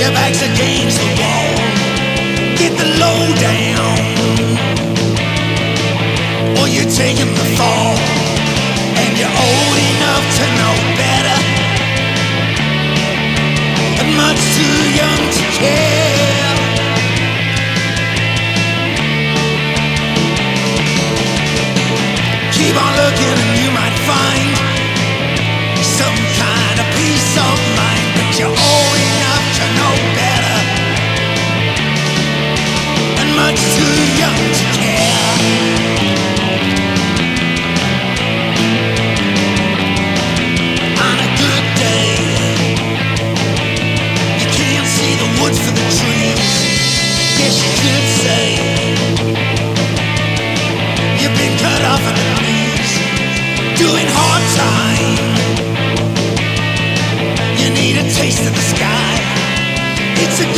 Your back's against the wall. Get the lowdown. Or you're taking the fall. And you're old enough to know better. And much too young to care. Doing hard time. You need a taste of the sky. It's a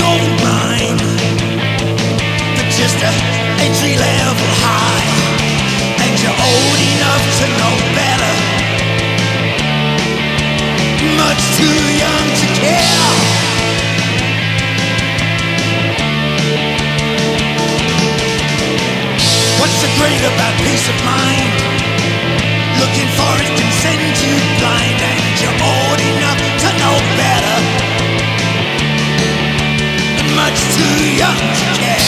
but just a entry level high. And you're old enough to know better, much too young to care. What's so great about peace of mind? Too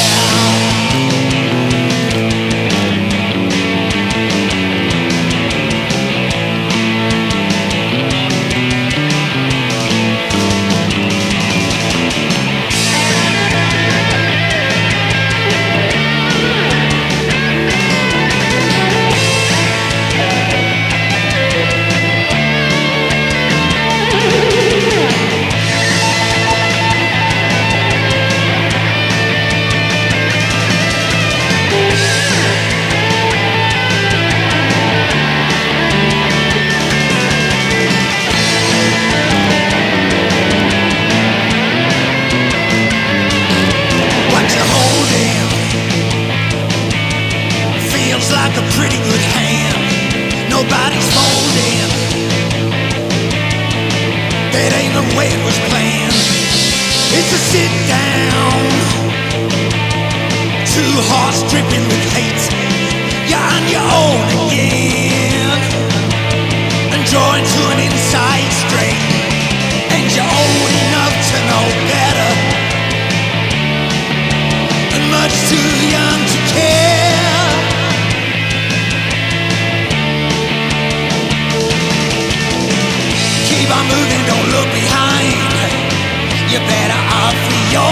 feels like a pretty good hand. Nobody's folding. That ain't the way it was planned. It's a sit down. Two hearts dripping with hate. You're on your own again. moving, don't look behind. You better off with your